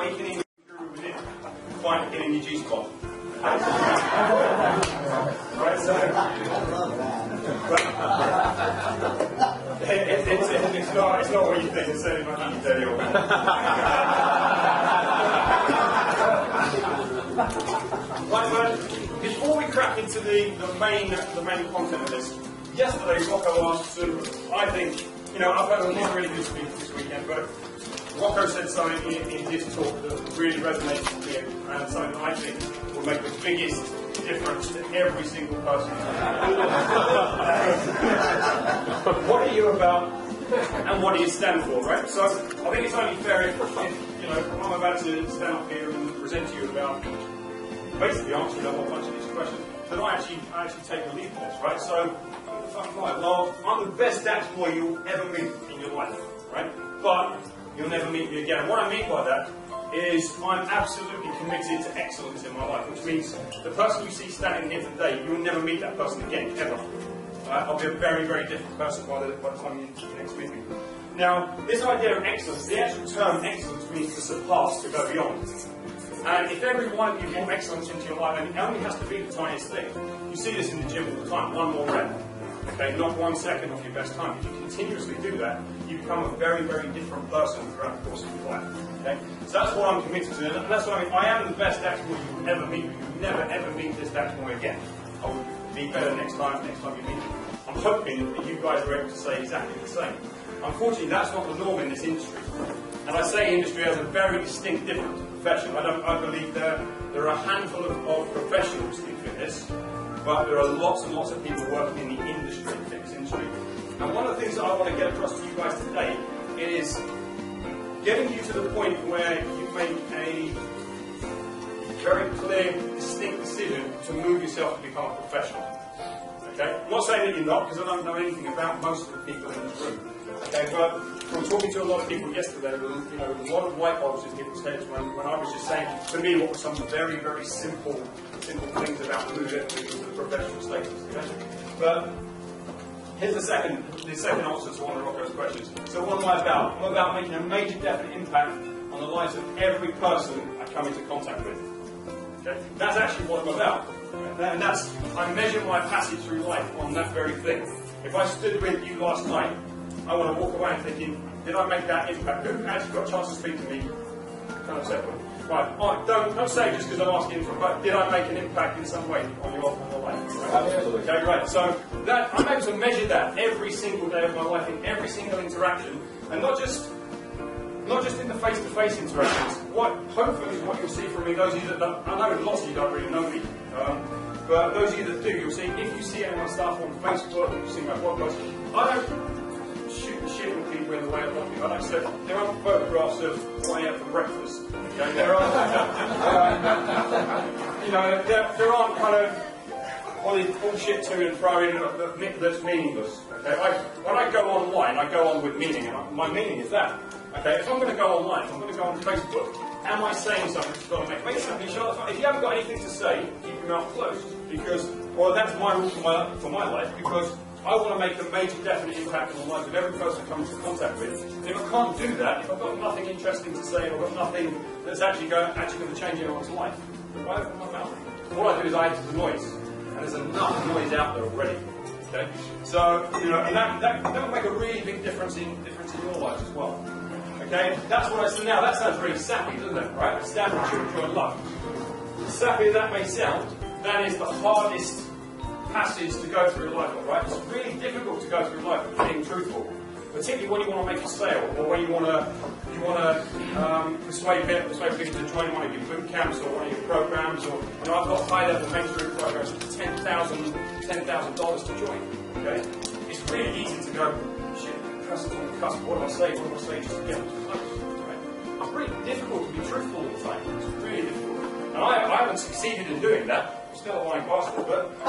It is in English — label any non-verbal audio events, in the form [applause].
awakening within, find getting your G spot. right, so, it, it, it's, it, it's, not, it's not what you think, it's certainly not what you tell you. right, but before we crack into the, the main the main content of this, yesterday Rocco asked some, I think, you know, I've had a lot of really good speakers this weekend, but Rocco said something in, in his talk that really resonates with me and something that I think will make the biggest difference to every single person. [laughs] what are you about and what do you stand for, right? So I think it's only fair if, if you know, I'm about to stand up here and present to you about basically answering a whole bunch of these questions, then I actually, I actually take the lead for this, right? So, right, well, I'm the best Dax Moy you'll ever meet in your life, right? But you'll never meet me again. What I mean by that is I'm absolutely committed to excellence in my life, which means the person you see standing here today, you'll never meet that person again, ever. I'll be a very, very different person by the, by the time you next meet me. Now, this idea of excellence, the actual term excellence means to surpass, to go beyond. And if every one of you brought excellence into your life, and it only has to be the tiniest thing, you see this in the gym all the time, one more rep. Okay, not one second of your best time. If you continuously do that, you become a very, very different person throughout the course of your life. Okay? So that's what I'm committed to, and that's what I mean. I am the best Dax Moy you will ever meet. You will never ever meet this boy again. I will be better next time, next time you meet me. I'm hoping that you guys are able to say exactly the same. Unfortunately, that's not the norm in this industry. And I say industry as a very distinct, different profession. I don't. I believe there there are a handful of, of professionals in fitness, but there are lots and lots of people working in the industry, things that I want to get across to you guys today is getting you to the point where you make a very clear, distinct decision to move yourself to become a professional. Okay? I'm not saying that you're not, because I don't know anything about most of the people in this room. Okay, but from talking to a lot of people yesterday, you know, a lot of white bulbs in people's heads when, when I was just saying to me what were some very, very simple, simple things about moving to the professional status. Okay? But here's the second, the second answer to one of Rocco's questions. So what am I about? I'm about making a major, definite impact on the lives of every person I come into contact with. Okay? That's actually what I'm about. And that's, I measure my passage through life on that very thing. If I stood with you last night, I want to walk away thinking, did I make that impact? Who actually got a chance to speak to me? Kind of separate. Right, right don't, don't say just because I'm asking for, but did I make an impact in some way on your, on your life? Right? Absolutely. Okay, right. So that I'm able to measure that every single day of my life in every single interaction, and not just not just in the face-to-face interactions. What hopefully what you'll see from me, those of you that don't, I know lots of you don't really know me, um, but those of you that do, you'll see if you see any of my stuff on Facebook, if you see my blog podcast, I don't in the way of. I don't say there are photographs of what I ate for breakfast. Okay, there are, uh, you know, there, there aren't kind of all this bullshit to and fro in that's meaningless. Okay, I, when I go online, I go on with meaning, and my meaning is that. Okay, if I'm going to go online, if I'm going to go on Facebook, am I saying something going to make, make something sure If you haven't got anything to say, keep your mouth closed. Because, well, that's my rule for my, for my life, because I want to make a major definite impact on the life of every person I come into contact with. And if I can't do that, if I've got nothing interesting to say, or I've got nothing that's actually going, actually going to change anyone's life, why open my mouth? All I do is I add to the noise. And there's enough noise out there already. Okay? So, you know, and that, that, that will make a really big difference in, difference in your life as well. Okay? That's what I said. Now, that sounds very sappy, doesn't it? Right? For children and love. Sappy that may sound, that is the hardest passage to go through in life, right? Particularly when you want to make a sale or when you want to you want to um, persuade, people, persuade people to join one of your boot camps or one of your programs. Or you know, I've got high level mentoring programs for ten thousand ten thousand dollars to join. Okay, it's really easy to go shit. Person's on cusp. What do I say? What do I say just to get them to close? Right? It's really difficult to be truthful all the time. It's really difficult, and I, I haven't succeeded in doing that I'm still a lying bastard, but, [laughs]